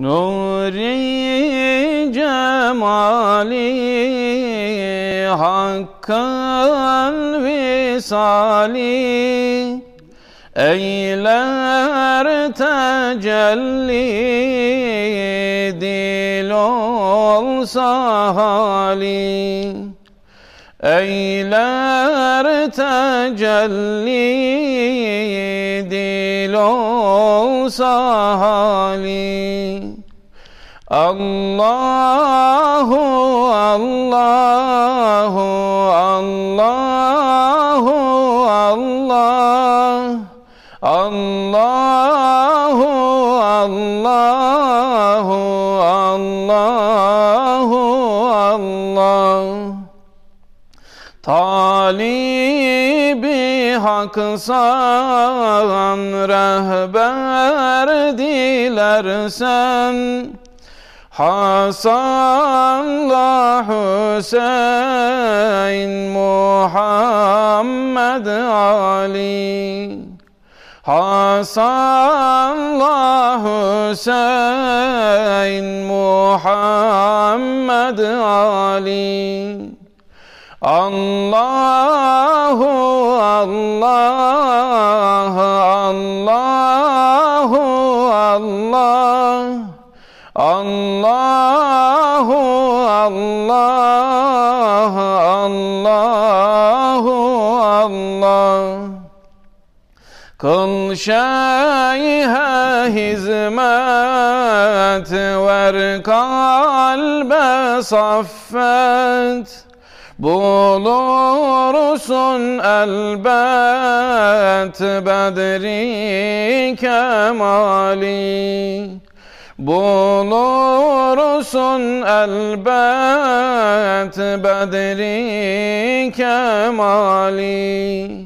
Nuri cemali hakkın visali. Eyler tecelli dil olsa hali. Eyler tecelli dil olsa hali Allahu Allahu Allahu Allah. Allahu Allahu Allahu Allah. Talibi haksan rehber dilersen Hasan'la Hüseyin Muhammed Ali. Hasan'la Hüseyin Muhammed Ali. Allahu Allah Allahu Allahu Allah Allahu Allah. Kıl şeyhe hizmet ver kalbe saffet. Bulursun elbet bedri kemali Bulursun elbet bedri kemali.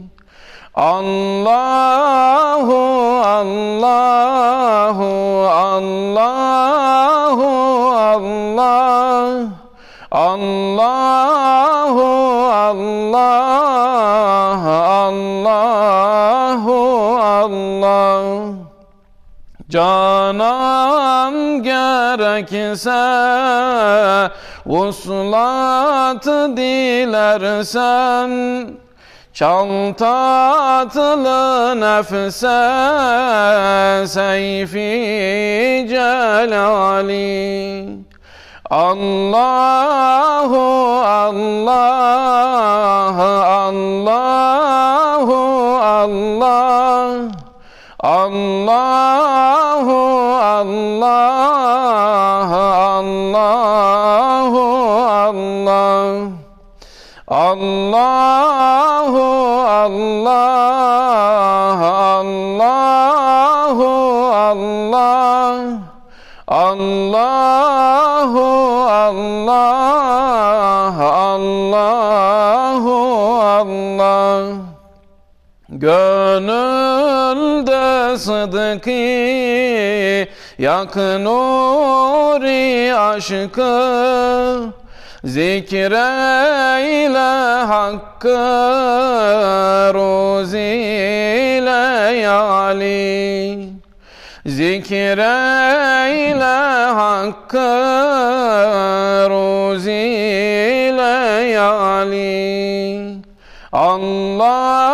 Allahu Allahu Allahu Allah. Allahu Allah Allahu Allah Canan gerekse Vuslat dilersen Çal tatlı nefse Seyfi celali. Allahu Allah Allahu Allah. Allahu Allahu Allah Allahu Allah Allahu Allah Allahu Allah. Gönülde sıdkı yak nuri aşkı Zikreyle hakkı ruziyle Ali Zikreyle hakkı ruziyle Ali Allah